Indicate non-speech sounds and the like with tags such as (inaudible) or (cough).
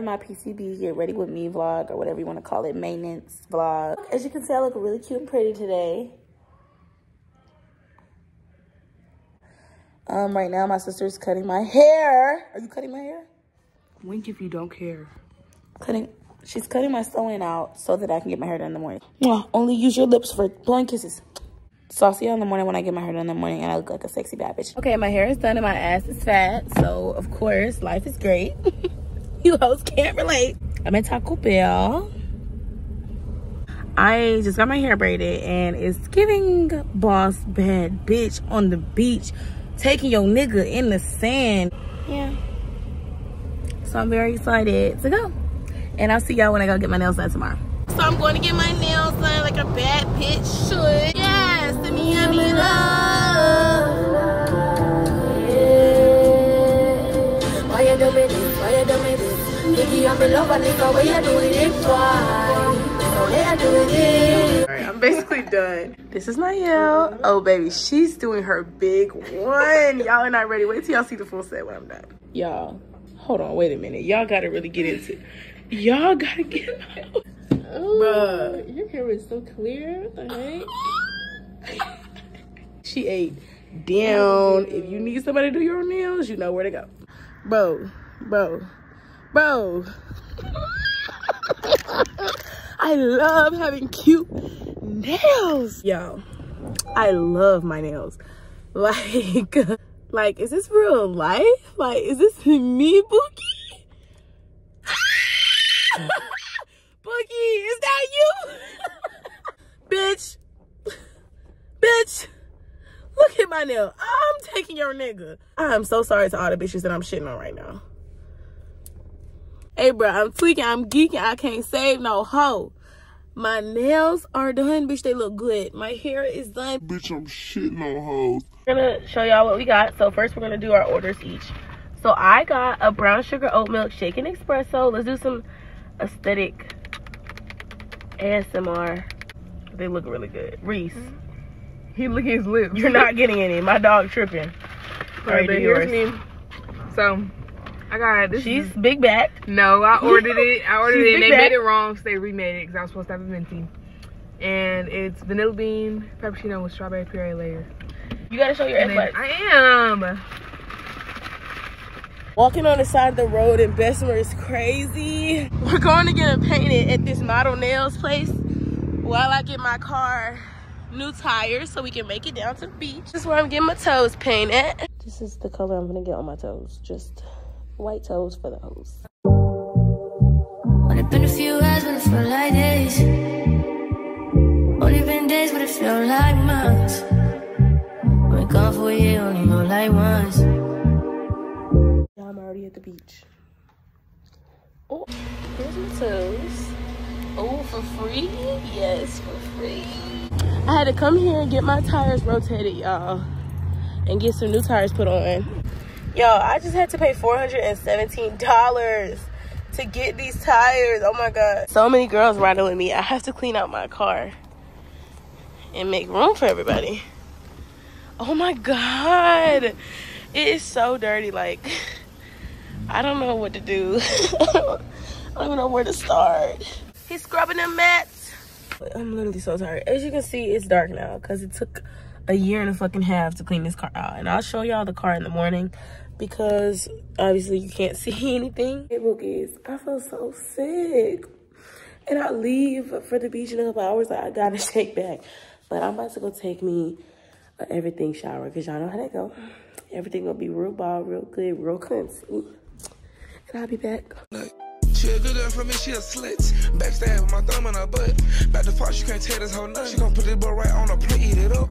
my PCB get ready with me vlog or whatever you want to call it, maintenance vlog. As you can see, I look really cute and pretty today. Um, right now my sister's cutting my hair. Are you cutting my hair? Wink if you don't care. Cutting, she's cutting my sewing out so that I can get my hair done in the morning. Mwah, only use your lips for blowing kisses. So I'll see you in the morning when I get my hair done in the morning and I look like a sexy bad bitch. Okay, my hair is done and my ass is fat. So of course, life is great. (laughs) you hoes can't relate. I'm at Taco Bell. I just got my hair braided and it's giving boss bad bitch on the beach taking your nigga in the sand. Yeah. So I'm very excited to go. And I'll see y'all when I go get my nails done tomorrow. So I'm going to get my nails done like a bad bitch should. Nigga, I'm in love and nigga, why you do it? Why? So why you do it? All right, I'm basically done. This is Nielle. Oh, baby, she's doing her big one. Y'all are not ready. Wait till y'all see the full set when I'm done. Y'all, hold on, wait a minute. Y'all gotta really get into Y'all gotta get (laughs) out. Oh, Bruh. your hair is so clear. What the heck? (laughs) She ate down. If you need somebody to do your nails, you know where to go. Bro, bro, bro. (laughs) I love having cute nails. Y'all, I love my nails. (laughs) Like, like, is this real life? Like, is this me, Bookie? (laughs) Boogie, is that you? Bitch. Bitch. Look at my nail. I'm taking your nigga. I'm so sorry to all the bitches that I'm shitting on right now. Hey, bro, I'm tweaking. I'm geeking. I can't save no hoe. My nails are done, bitch. They look good. My hair is done. Bitch, I'm shitting on hoes. We're gonna show y'all what we got. So first we're gonna do our orders each. So I got a brown sugar oat milk shaken espresso. Let's do some aesthetic ASMR. They look really good. Reese, mm-hmm. He lick his lips. you're not (laughs) getting any. My dog tripping. All right, do here's yours. me. So, I got this. She's is- big back. no, I (laughs) ordered it. I ordered She's it. and They back. made it wrong, so they remade it because I was supposed to have a minty. And it's vanilla bean frappuccino with strawberry puree layer. You gotta show your And. I am. Walking on the side of the road in Bessemer is crazy. We're going to get it painted at this model nails place while I get my car new tires so we can make it down to the beach. This is where I'm getting my toes painted. This is the color I'm gonna get on my toes. Just white toes for the hose. Only been a few hours, but it felt like days. Only been days, but it felt like months. Been gone for a year, only know like once. Now I'm already at the beach. Oh, here's my toes. Oh, for free? Yes, for free. I had to come here and get my tires rotated, y'all. And get some new tires put on. Y'all, I just had to pay $417 to get these tires. Oh my God. So many girls riding with me. I have to clean out my car and make room for everybody. Oh my God. It is so dirty. Like, I don't know what to do. (laughs) I don't even know where to start. He's scrubbing the mats. I'm literally so tired. As you can see, it's dark now because it took a year and a fucking half to clean this car out. And I'll show y'all the car in the morning because obviously you can't (laughs) see anything. Hey, Boogies, I feel so sick. And I leave for the beach in a couple hours. Like, I gotta (laughs) shake back. But I'm about to go take me a everything shower because y'all know how that go. Everything gonna be real bald, real good, real cleansed. And I'll be back. She a good girl for me, she a slit. Backstab with my thumb in her butt. Back to part, she can't tell this whole nut. She gon' put this boy right on the plate, eat it up.